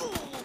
Ooh.